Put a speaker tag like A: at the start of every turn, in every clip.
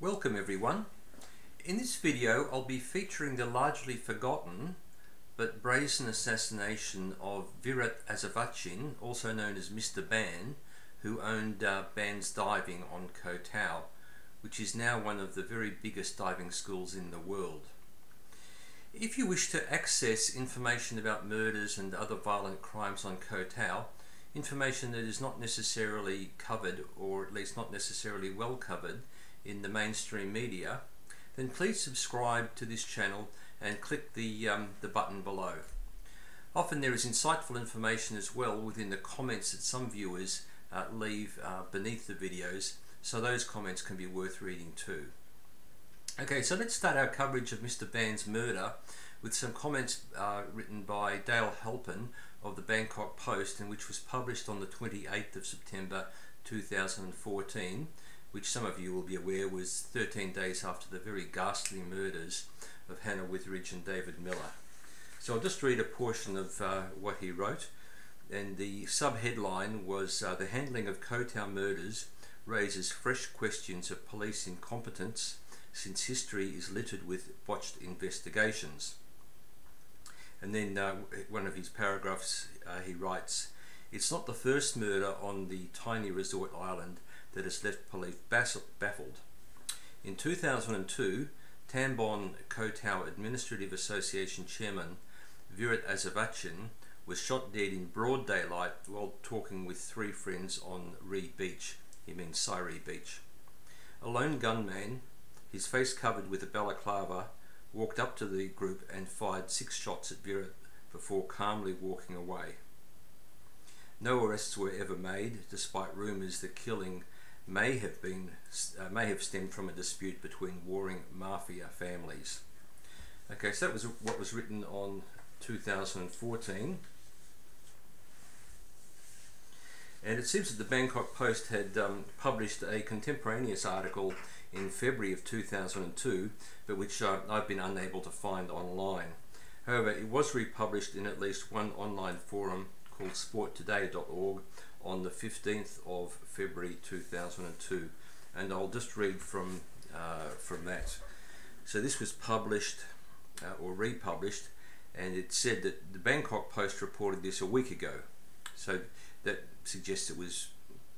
A: Welcome everyone. In this video I'll be featuring the largely forgotten but brazen assassination of Virat Asavachin, also known as Mr. Ban, who owned uh, Ban's Diving on Koh Tao, which is now one of the very biggest diving schools in the world. If you wish to access information about murders and other violent crimes on Koh Tao, information that is not necessarily covered, or at least not necessarily well covered, in the mainstream media, then please subscribe to this channel and click the, um, the button below. Often there is insightful information as well within the comments that some viewers uh, leave uh, beneath the videos, so those comments can be worth reading too. Okay, so let's start our coverage of Mr. Ban's murder with some comments uh, written by Dale Halpin of the Bangkok Post and which was published on the 28th of September 2014 which some of you will be aware was 13 days after the very ghastly murders of Hannah Witheridge and David Miller. So I'll just read a portion of uh, what he wrote and the sub-headline was uh, the handling of Koh Tao murders raises fresh questions of police incompetence since history is littered with botched investigations. And then uh, one of his paragraphs uh, he writes, It's not the first murder on the tiny resort island that has left police baffled. In 2002, Tambon Koh Tao Administrative Association Chairman Virat Asavachin was shot dead in broad daylight while talking with three friends on Ree Beach, he means Sairee Beach. A lone gunman, his face covered with a balaclava, walked up to the group and fired six shots at Virat before calmly walking away. No arrests were ever made, despite rumours that killing may have been uh, may have stemmed from a dispute between warring mafia families. Okay, so that was what was written on 2014. And it seems that the Bangkok Post had um, published a contemporaneous article in February of 2002, but which uh, I've been unable to find online. However, it was republished in at least one online forum called sporttoday.org on the 15th of February 2002 and I'll just read from uh, from that. So this was published uh, or republished and it said that the Bangkok Post reported this a week ago. So that suggests it was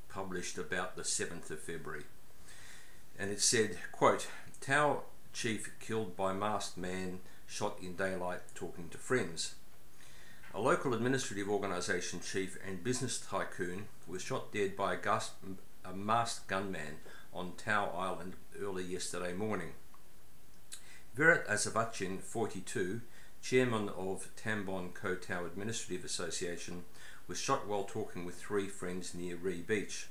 A: published about the 7th of February. And it said quote Tao chief killed by masked man shot in daylight talking to friends a local administrative organisation chief and business tycoon was shot dead by a, a masked gunman on Tao Island early yesterday morning. Virat Asavachin, 42, chairman of Tambon Koh Administrative Association, was shot while talking with three friends near Ree Beach.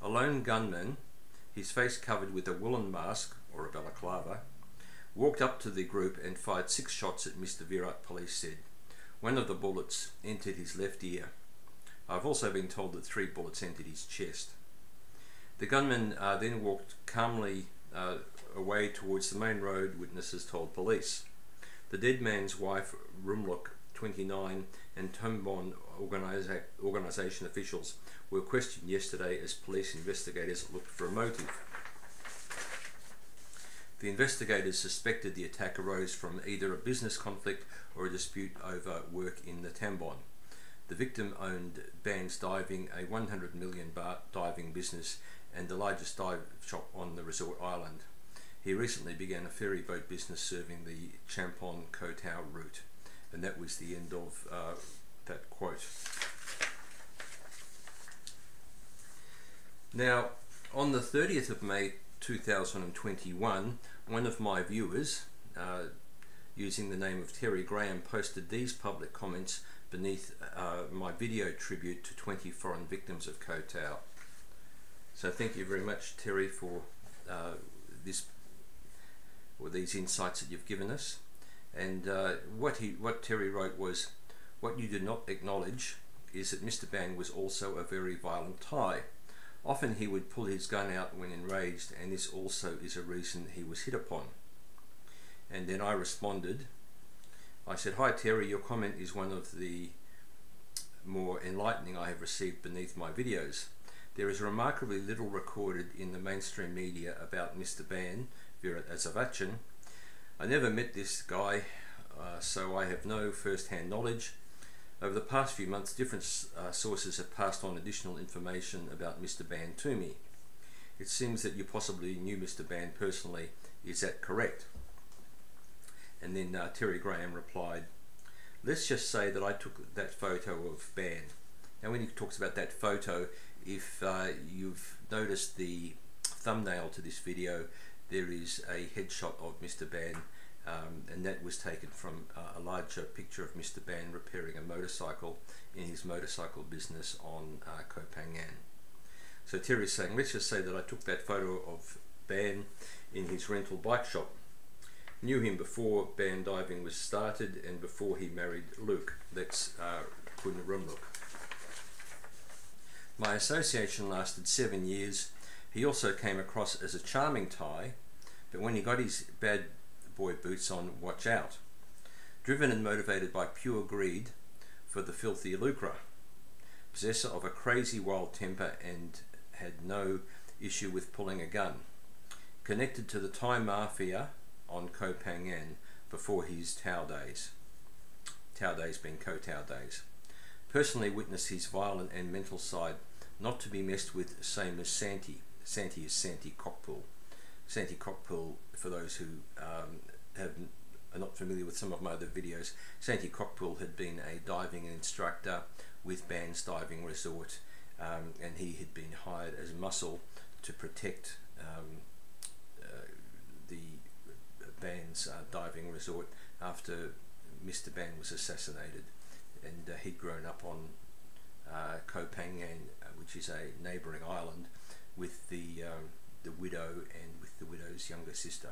A: A lone gunman, his face covered with a woolen mask, or a balaclava, walked up to the group and fired six shots at Mr. Virat, police said. One of the bullets entered his left ear. I've also been told that three bullets entered his chest. The gunman uh, then walked calmly uh, away towards the main road, witnesses told police. The dead man's wife, Rumluk, 29, and Tambon organisa organisation officials were questioned yesterday as police investigators looked for a motive. The investigators suspected the attack arose from either a business conflict or a dispute over work in the Tambon. The victim owned Ban's Diving, a 100 million baht diving business and the largest dive shop on the resort island. He recently began a ferry boat business serving the Chumphon Koh Tao route. And that was the end of uh, that quote. Now, on the 30th of May 2021, one of my viewers, uh, using the name of Terry Graham, posted these public comments beneath uh, my video tribute to 20 foreign victims of Koh Tao. So thank you very much, Terry, for uh, this or these insights that you've given us. And uh, what he, what Terry wrote was, what you did not acknowledge is that Mr. Bang was also a very violent Thai. Often he would pull his gun out when enraged and this also is a reason he was hit upon. And then I responded, I said, Hi Terry, your comment is one of the more enlightening I have received beneath my videos. There is remarkably little recorded in the mainstream media about Mr. Ban, Virat Asavachin. I never met this guy, uh, so I have no first-hand knowledge. Over the past few months, different uh, sources have passed on additional information about Mr. Ban to me. It seems that you possibly knew Mr. Ban personally. Is that correct? And then uh, Terry Graham replied, Let's just say that I took that photo of Ban. Now, when he talks about that photo, if uh, you've noticed the thumbnail to this video, there is a headshot of Mr. Ban, um, and that was taken from uh, a larger picture of Mr. Ban repairing a motorcycle in his motorcycle business on uh, Koh Phangan. So Terry's saying, let's just say that I took that photo of Ban in his rental bike shop. Knew him before ban diving was started and before he married Luke. That's uh, Kun Rumluk. My association lasted seven years. He also came across as a charming Thai, but when he got his bad boy boots on, watch out. Driven and motivated by pure greed for the filthy lucre. Possessor of a crazy wild temper and had no issue with pulling a gun. Connected to the Thai mafia on Koh Phangan before his Tao days. Tao days being Koh Tao days. Personally witnessed his violent and mental side not to be messed with, same as Santi. Santi is Santi Khokpool. Santi Khokpool, for those who um, have are not familiar with some of my other videos, Santi Khokpool had been a diving instructor with Ban's Diving Resort um, and he had been hired as muscle to protect um, uh, the Ban's uh, diving resort after Mr. Ban was assassinated and uh, he'd grown up on uh, Koh Phangan, uh, which is a neighbouring island, with the, um, the widow and with the widow's younger sister.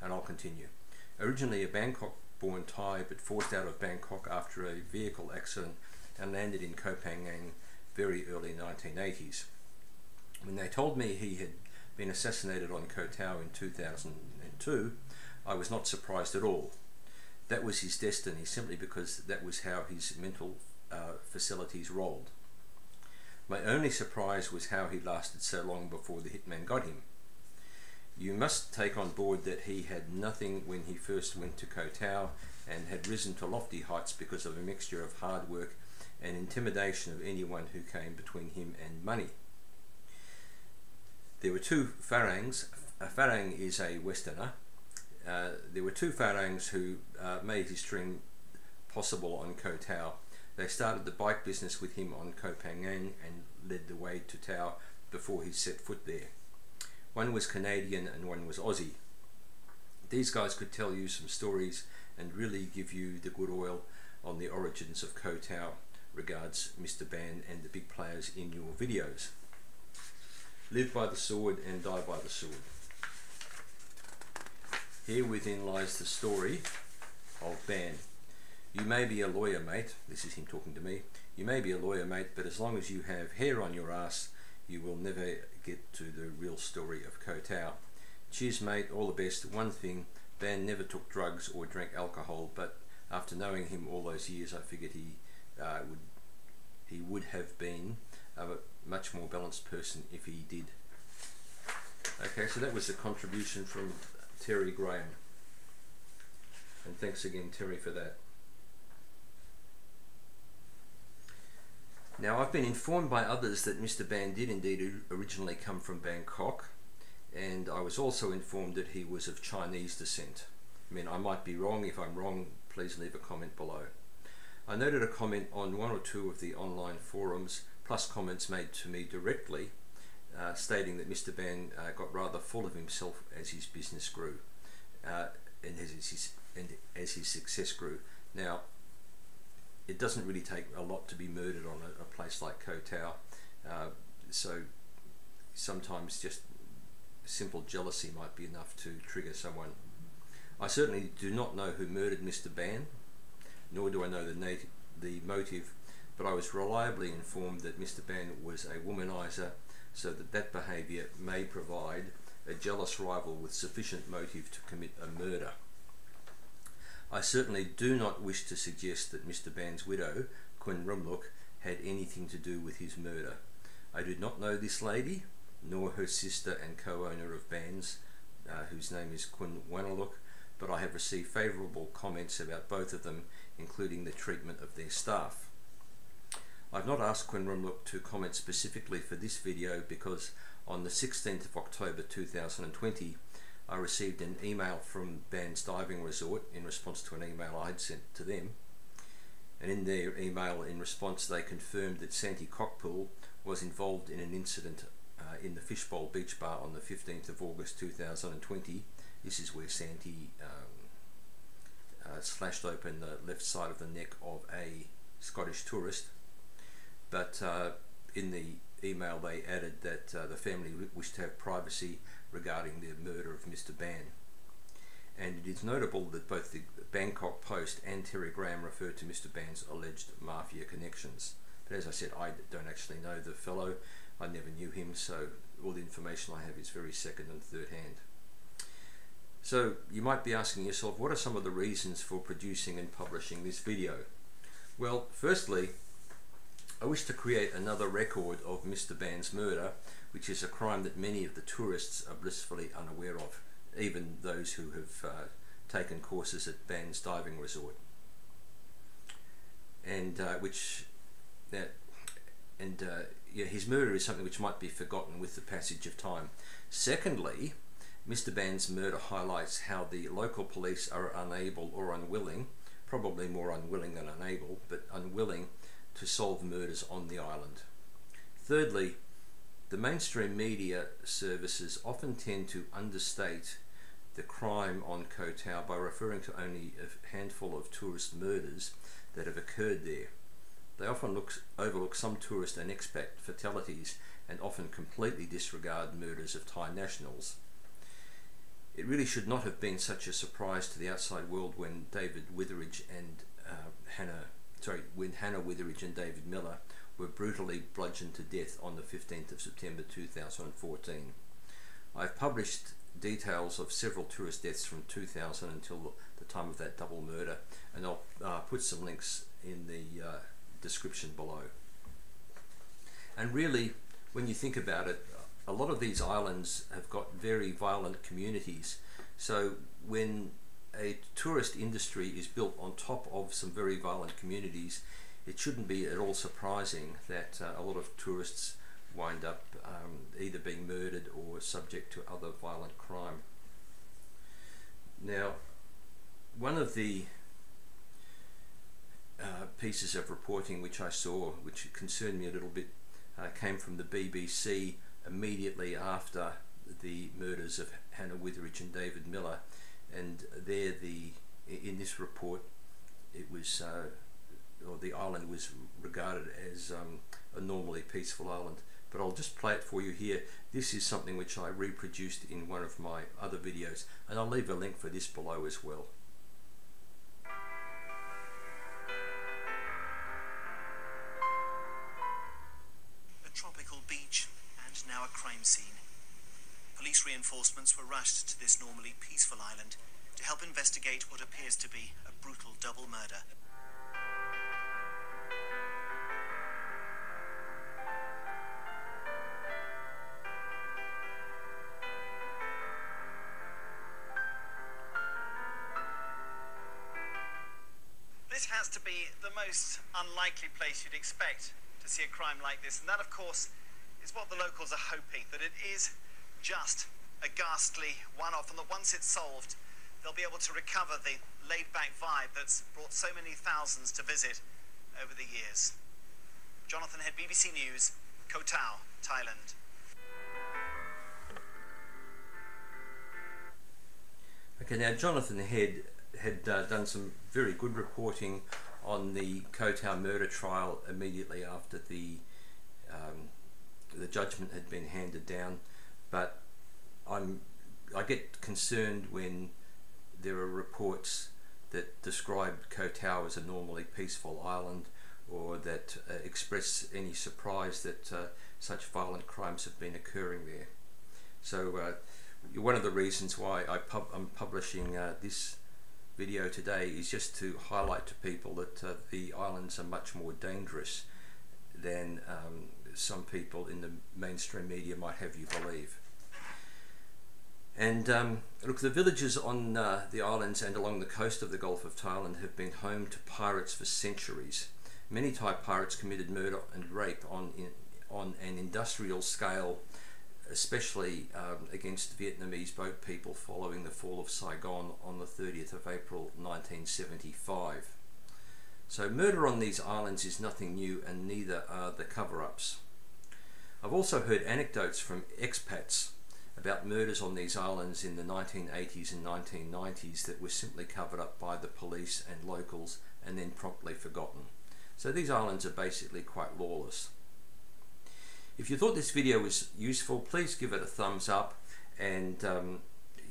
A: And I'll continue. Originally a Bangkok born Thai but forced out of Bangkok after a vehicle accident and landed in Koh Phangan very early 1980s. When they told me he had been assassinated on Koh Tao in 2002, I was not surprised at all. That was his destiny simply because that was how his mental uh, facilities rolled. My only surprise was how he lasted so long before the hitman got him. You must take on board that he had nothing when he first went to Koh Tao and had risen to lofty heights because of a mixture of hard work and intimidation of anyone who came between him and money. There were two Farangs. A Farang is a Westerner. Uh, there were two Farangs who uh, made his dream possible on Koh Tao. They started the bike business with him on Koh and led the way to Tao before he set foot there. One was Canadian and one was Aussie. These guys could tell you some stories and really give you the good oil on the origins of Koh Tao Regards, Mr. Ban and the big players in your videos. Live by the sword and die by the sword. Here within lies the story of Ban. You may be a lawyer, mate. This is him talking to me. You may be a lawyer, mate, but as long as you have hair on your ass, you will never get to the real story of Koh Tao. Cheers, mate. All the best. One thing, Ban never took drugs or drank alcohol, but after knowing him all those years, I figured he uh, would he would have been a much more balanced person if he did. Okay, so that was the contribution from Terry Graham. And thanks again, Terry, for that. Now, I've been informed by others that Mr. Ban did indeed originally come from Bangkok, and I was also informed that he was of Chinese descent. I mean, I might be wrong. If I'm wrong, please leave a comment below. I noted a comment on one or two of the online forums, plus comments made to me directly, uh, stating that Mr. Ban uh, got rather full of himself as his business grew uh, and, as his, and as his success grew. Now, it doesn't really take a lot to be murdered on a, a place like Koh Tao, uh, so sometimes just simple jealousy might be enough to trigger someone. I certainly do not know who murdered Mr. Ban nor do I know the, native, the motive, but I was reliably informed that Mr. Ban was a womanizer, so that that behaviour may provide a jealous rival with sufficient motive to commit a murder. I certainly do not wish to suggest that Mr. Ban's widow, Kun Rumluk, had anything to do with his murder. I do not know this lady, nor her sister and co-owner of Ban's, uh, whose name is Kun Wanaluk, but I have received favourable comments about both of them, including the treatment of their staff. I've not asked Kun Rumluk to comment specifically for this video because on the 16th of October 2020 I received an email from Ban's Diving Resort in response to an email I'd sent to them and in their email in response they confirmed that Santi Khokpool was involved in an incident uh, in the Fishbowl Beach Bar on the 15th of August 2020. This is where Santi um, uh, slashed open the left side of the neck of a Scottish tourist. But uh, in the email they added that uh, the family wished to have privacy regarding the murder of Mr. Ban. And it is notable that both the Bangkok Post and Terry Graham referred to Mr. Ban's alleged mafia connections. But as I said, I don't actually know the fellow. I never knew him, so all the information I have is very second and third hand. So you might be asking yourself, what are some of the reasons for producing and publishing this video? Well, firstly, I wish to create another record of Mr. Ban's murder, which is a crime that many of the tourists are blissfully unaware of, even those who have uh, taken courses at Ban's Diving Resort. And uh, which, that, and uh, yeah, his murder is something which might be forgotten with the passage of time. Secondly, Mr. Ban's murder highlights how the local police are unable or unwilling, probably more unwilling than unable, but unwilling to solve murders on the island. Thirdly, the mainstream media services often tend to understate the crime on Koh Tao by referring to only a handful of tourist murders that have occurred there. They often look, overlook some tourist and expat fatalities and often completely disregard murders of Thai nationals. It really should not have been such a surprise to the outside world when David Witheridge and uh, Hannah sorry, when Hannah Witheridge and David Miller were brutally bludgeoned to death on the 15th of September 2014. I've published details of several tourist deaths from 2000 until the time of that double murder, and I'll uh, put some links in the uh, description below. And really, when you think about it, a lot of these islands have got very violent communities. So when a tourist industry is built on top of some very violent communities, it shouldn't be at all surprising that uh, a lot of tourists wind up um, either being murdered or subject to other violent crime. Now, one of the uh, pieces of reporting which I saw, which concerned me a little bit, uh, came from the BBC immediately after the murders of Hannah Witheridge and David Miller there the in this report it was uh, or the island was regarded as um, a normally peaceful island. But I'll just play it for you here. This is something which I reproduced in one of my other videos and I'll leave a link for this below as well
B: help investigate what appears to be a brutal double murder. This has to be the most unlikely place you'd expect to see a crime like this, and that, of course, is what the locals are hoping, that it is just a ghastly one-off and that once it's solved, they'll be able to recover the laid-back vibe that's brought so many thousands to visit over the years. Jonathan Head, BBC News, Koh Tao, Thailand.
A: Okay, now Jonathan Head had uh, done some very good reporting on the Koh Tao murder trial immediately after the um, the judgment had been handed down but I'm I get concerned when there are reports that describe Koh Tao as a normally peaceful island or that uh, express any surprise that uh, such violent crimes have been occurring there. So uh, one of the reasons why I pub I'm publishing uh, this video today is just to highlight to people that uh, the islands are much more dangerous than um, some people in the mainstream media might have you believe. And um, look, the villages on uh, the islands and along the coast of the Gulf of Thailand have been home to pirates for centuries. Many Thai pirates committed murder and rape on, in, on an industrial scale, especially um, against Vietnamese boat people following the fall of Saigon on the 30th of April 1975. So murder on these islands is nothing new and neither are the cover-ups. I've also heard anecdotes from expats about murders on these islands in the 1980s and 1990s that were simply covered up by the police and locals and then promptly forgotten. So these islands are basically quite lawless. If you thought this video was useful, please give it a thumbs up and um,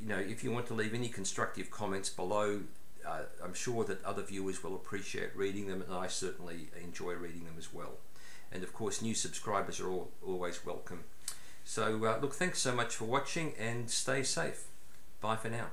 A: you know if you want to leave any constructive comments below uh, I'm sure that other viewers will appreciate reading them and I certainly enjoy reading them as well. And of course new subscribers are all, always welcome. So uh, look, thanks so much for watching and stay safe. Bye for now.